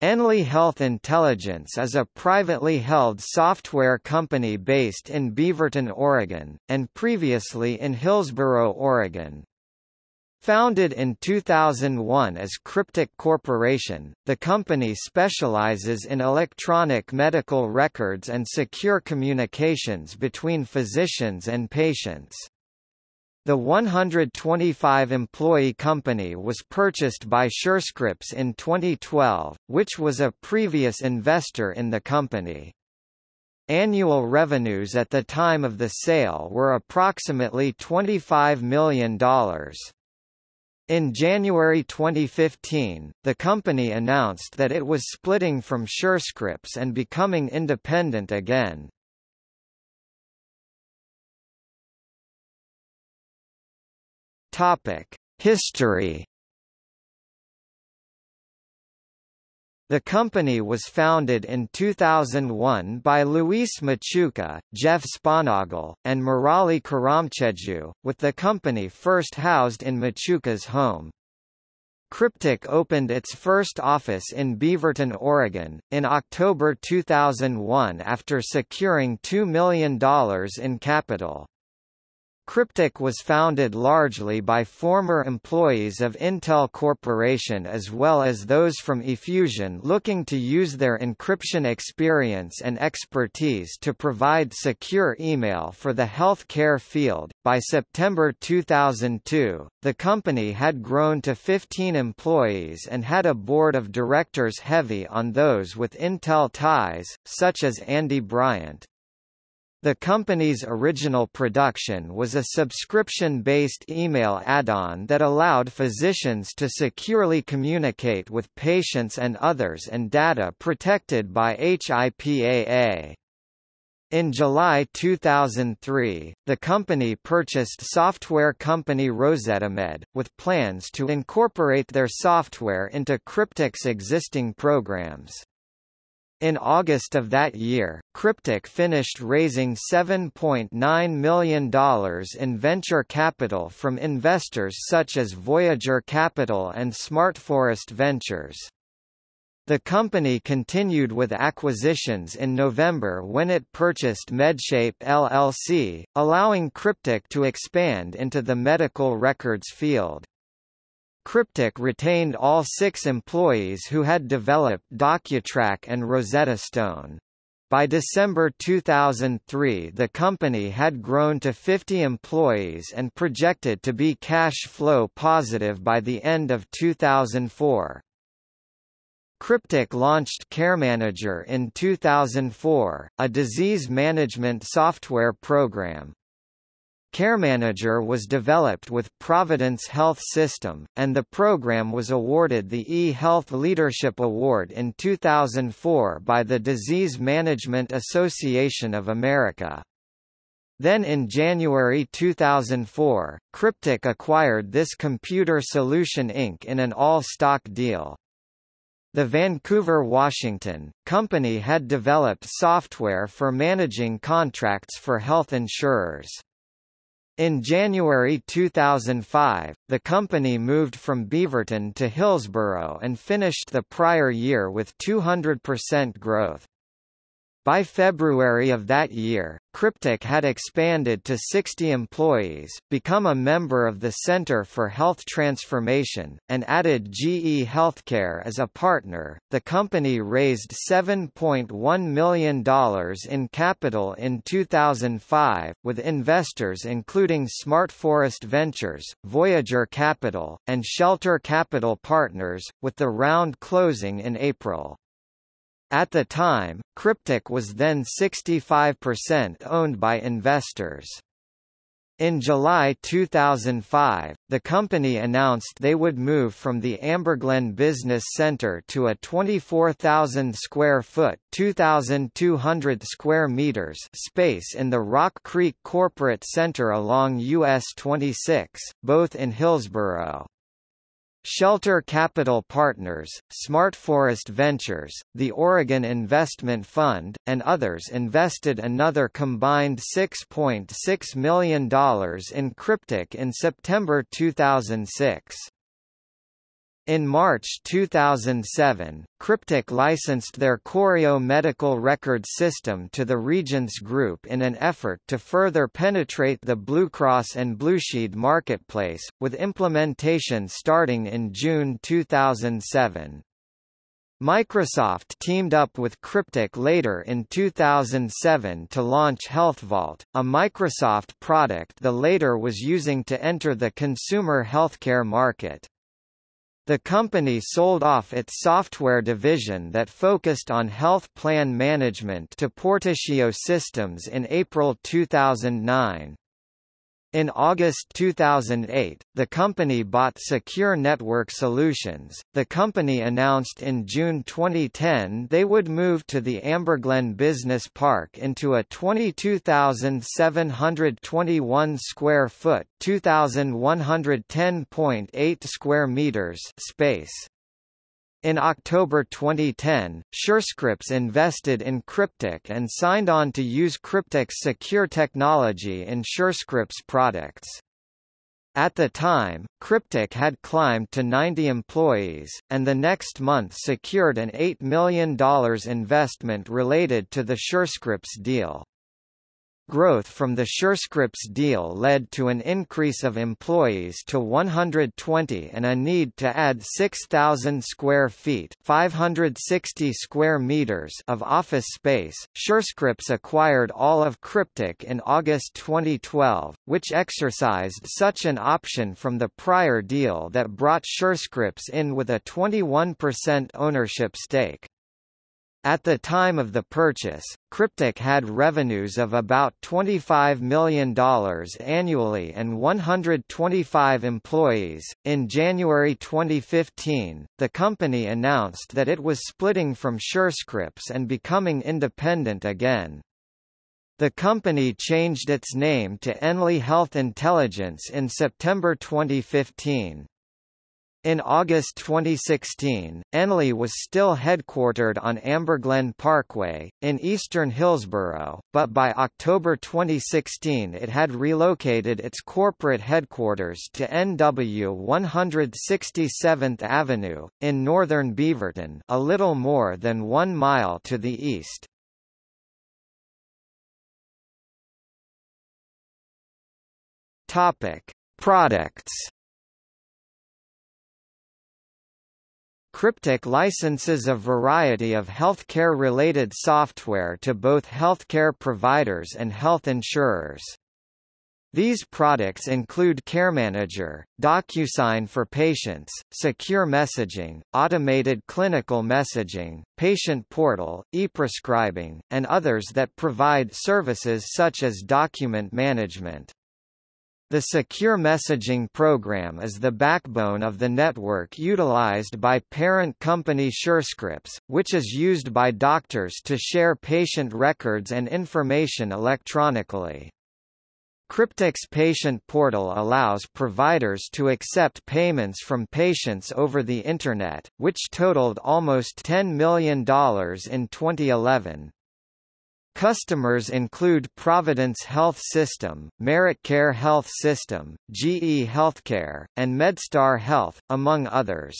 Enli Health Intelligence is a privately held software company based in Beaverton, Oregon, and previously in Hillsboro, Oregon. Founded in 2001 as Kryptiq Corporation, the company specializes in electronic medical records and secure communications between physicians and patients. The 125-employee company was purchased by Surescripts in 2012, which was a previous investor in the company. Annual revenues at the time of the sale were approximately $25 million. In January 2015, the company announced that it was splitting from Surescripts and becoming independent again. History. The company was founded in 2001 by Luis Machuca, Jeff Sponagle, and Murali Karamcheju, with the company first housed in Machuca's home. Kryptiq opened its first office in Beaverton, Oregon, in October 2001 after securing $2 million in capital. Kryptiq was founded largely by former employees of Intel Corporation as well as those from eFusion looking to use their encryption experience and expertise to provide secure email for the healthcare field. By September 2002, the company had grown to 15 employees and had a board of directors heavy on those with Intel ties, such as Andy Bryant. The company's original production was a subscription-based email add-on that allowed physicians to securely communicate with patients and others and data protected by HIPAA. In July 2003, the company purchased software company RosettaMed, with plans to incorporate their software into Kryptiq's existing programs. In August of that year, Kryptiq finished raising $7.9 million in venture capital from investors such as Voyager Capital and SmartForest Ventures. The company continued with acquisitions in November when it purchased Medshape LLC, allowing Kryptiq to expand into the medical records field. Kryptiq retained all six employees who had developed DocuTrack and Rosetta Stone. By December 2003 the company had grown to 50 employees and projected to be cash flow positive by the end of 2004. Kryptiq launched CareManager in 2004, a disease management software program. CareManager was developed with Providence Health System, and the program was awarded the e-Health Leadership Award in 2004 by the Disease Management Association of America. Then in January 2004, Kryptiq acquired this Computer Solution Inc. in an all-stock deal. The Vancouver, Washington, company had developed software for managing contracts for health insurers. In January 2005, the company moved from Beaverton to Hillsboro and finished the prior year with 200% growth. By February of that year, Kryptiq had expanded to 60 employees, become a member of the Center for Health Transformation, and added GE Healthcare as a partner. The company raised $7.1 million in capital in 2005, with investors including SmartForest Ventures, Voyager Capital, and Shelter Capital Partners, with the round closing in April. At the time, Kryptiq was then 65% owned by investors. In July 2005, the company announced they would move from the Amberglen Business Center to a 24,000 square foot (2,200 square meters) space in the Rock Creek Corporate Center along US 26, both in Hillsboro. Shelter Capital Partners, SmartForest Ventures, the Oregon Investment Fund, and others invested another combined $6.6 .6 million in Kryptiq in September 2006. In March 2007, Kryptiq licensed their Choreo medical record system to the Regence Group in an effort to further penetrate the Blue Cross and Blueshield marketplace, with implementation starting in June 2007. Microsoft teamed up with Kryptiq later in 2007 to launch HealthVault, a Microsoft product the later was using to enter the consumer healthcare market. The company sold off its software division that focused on health plan management to Portico Systems in April 2009. In August 2008, the company bought Secure Network Solutions. The company announced in June 2010 they would move to the Amberglen Business Park into a 22,721 square foot, 2,110.8 square meters space. In October 2010, Surescripts invested in Kryptiq and signed on to use Kryptiq's secure technology in Surescripts products. At the time, Kryptiq had climbed to 90 employees, and the next month secured an $8 million investment related to the Surescripts deal. Growth from the Surescripts deal led to an increase of employees to 120 and a need to add 6,000 square feet 560 square meters of office space. Surescripts acquired all of Kryptiq in August 2012, which exercised such an option from the prior deal that brought Surescripts in with a 21% ownership stake. At the time of the purchase, Kryptiq had revenues of about $25 million annually and 125 employees. In January 2015, the company announced that it was splitting from Surescripts and becoming independent again. The company changed its name to Enli Health Intelligence in September 2015. In August 2016, Enli was still headquartered on Amberglen Parkway, in eastern Hillsboro, but by October 2016 it had relocated its corporate headquarters to NW 167th Avenue, in northern Beaverton a little more than one mile to the east. Products Kryptiq licenses a variety of healthcare-related software to both healthcare providers and health insurers. These products include CareManager, DocuSign for patients, secure messaging, automated clinical messaging, patient portal, e-prescribing, and others that provide services such as document management. The secure messaging program is the backbone of the network utilized by parent company Surescripts, which is used by doctors to share patient records and information electronically. Kryptiq's patient portal allows providers to accept payments from patients over the Internet, which totaled almost $10 million in 2011. Customers include Providence Health System, MeritCare Health System, GE Healthcare, and MedStar Health, among others.